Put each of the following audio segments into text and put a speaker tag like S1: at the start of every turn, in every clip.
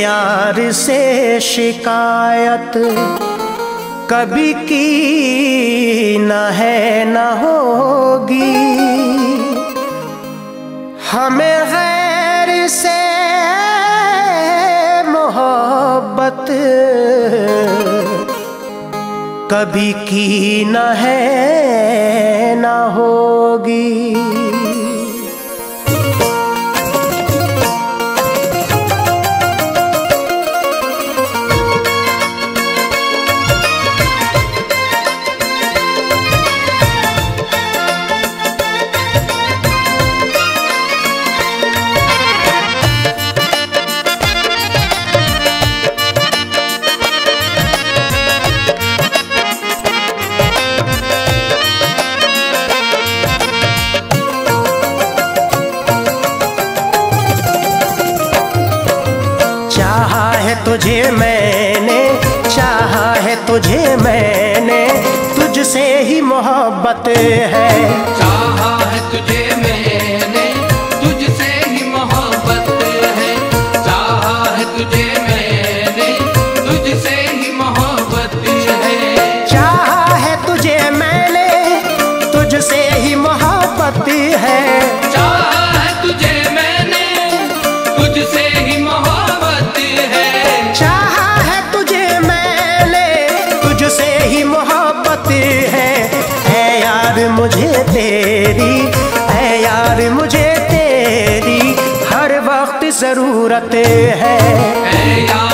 S1: यार से शिकायत कभी की न है न होगी। हमें गैर से मोहब्बत कभी की न है ना होगी। तुझे मैंने चाहा है तुझे मैंने तुझसे ही मोहब्बत है।
S2: चाहा है तुझे मैंने तुझसे ही मोहब्बत है। चाहा है तुझे मैंने तुझसे ही मोहब्बत है।
S1: चाहा है तुझे मैंने तुझसे ही मोहब्बत है।
S2: चाहा है तुझे मैंने तुझसे
S1: ज़रूरत है।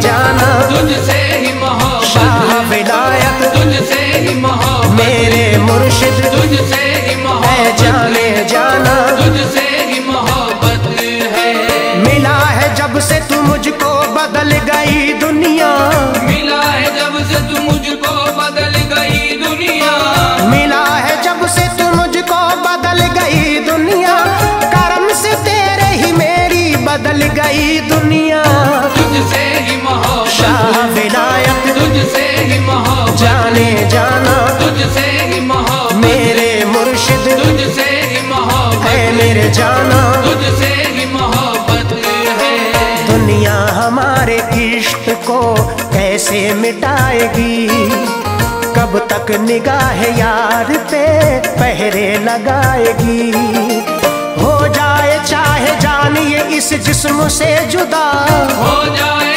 S1: जाने।
S2: तुझसे ही
S1: शाह
S2: मोहब्बत
S1: विलायत।
S2: तुझसे ही मोहब्बत।
S1: मेरे मुर्शिद।
S2: तुझसे ही
S1: है जाने जाना।
S2: तुझसे ही मोहब्बत है।
S1: मिला है जब से तू मुझको बदल गई दुनिया।
S2: मिला है जब से तू मुझको बदल गई दुनिया।
S1: मिला है जब से तू मुझको बदल गई दुनिया। कर्म से तेरे ही मेरी बदल गई दुनिया।
S2: तुझसे
S1: शाह
S2: मोहब्बत तुझसे ही मोहब्बत
S1: जाने जाना।
S2: तुझसे ही मोहब्बत
S1: मेरे मुर्शिद
S2: तुझसे ही
S1: है मेरे जाना।
S2: तुझसे ही मोहब्बत है।
S1: दुनिया हमारे इश्क को कैसे मिटाएगी? कब तक निगाह यार पे पहरे लगाएगी? हो जाए चाहे जानिए इस जिस्म से जुदा।
S2: हो जाए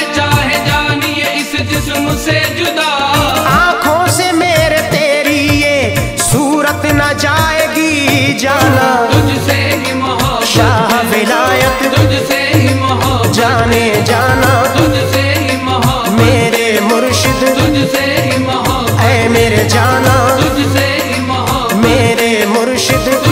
S2: जिस्म से जुदा।
S1: आँखों से मेरे तेरी ये सूरत न जाएगी जाना।
S2: तुझसे ही मोहब्बत
S1: शाह विलायत।
S2: तुझसे ही मोहब्बत
S1: जाने जाना।
S2: तुझसे ही मोहब्बत
S1: मेरे मुर्शिद।
S2: तुझसे ही मोहब्बत
S1: है। मेरे जाना।
S2: तुझसे ही मोहब्बत
S1: मेरे मुर्शिद।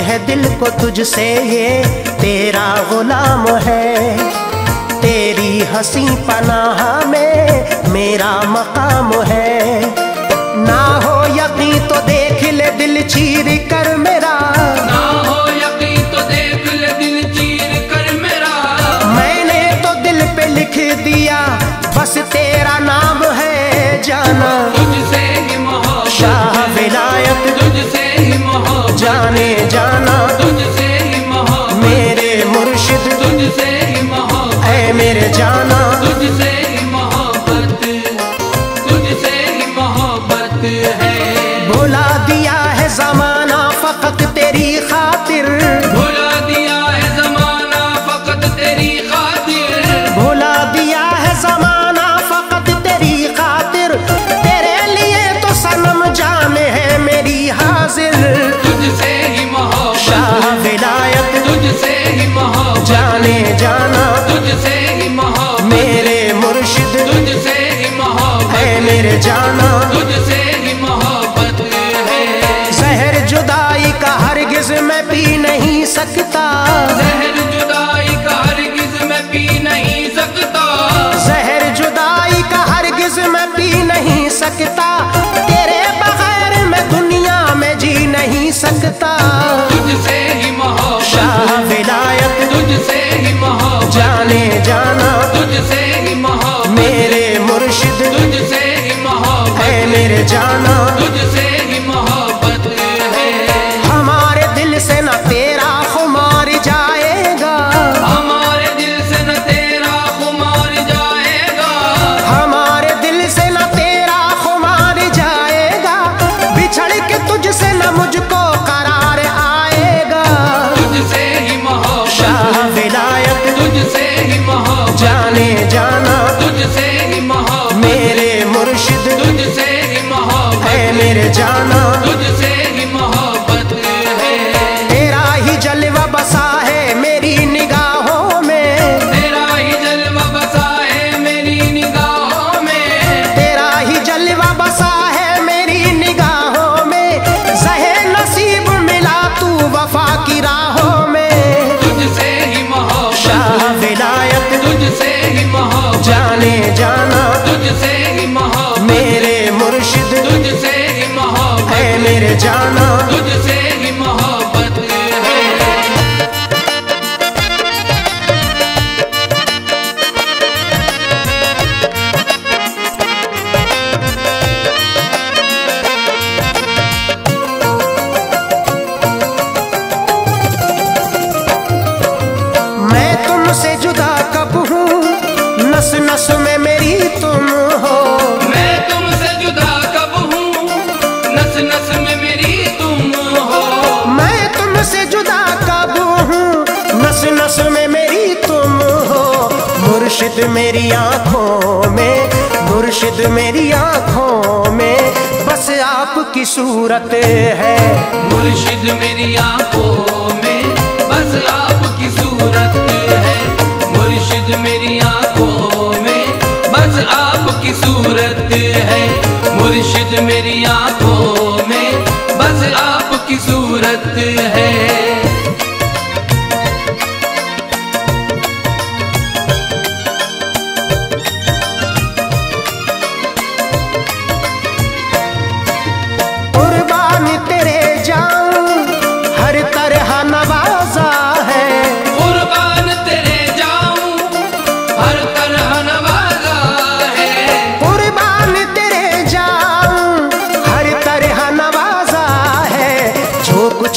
S2: है
S1: दिल को
S2: तुझसे
S1: ये, तेरा गुलाम है। तेरी हँसी पनाह में मेरा मकाम है। ना हो यकीन तो देख ले दिल चीर कर मेरा सकता
S2: है। तुझसे ही मोहब्बत
S1: मेरे मुर्शिद
S2: तुझसे ही मोहब्बत
S1: मेरे जाना। मेरे जाना। सांस में
S2: मेरी
S1: तुम हो। मुर्शिद मेरी आँखों में, मुर्शिद मेरी आँखों में। बस आपकी सूरत है।
S2: मुर्शिद मेरी आँखों में, बस आपकी सूरत है। मुर्शिद मेरी आँखों में, बस आपकी सूरत है। मुर्शिद मेरी आँखों में, बस आपकी सूरत है।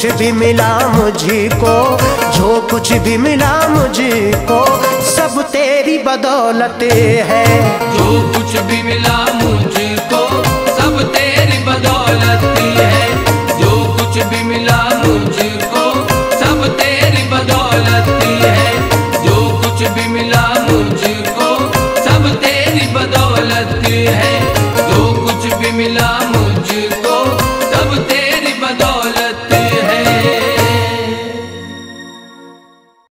S1: कुछ भी मिला मुझको, जो कुछ भी मिला मुझको, सब तेरी बदौलत है।
S2: जो कुछ भी मिला मुझको, सब तेरी बदौलत है। जो कुछ भी मिला मुझको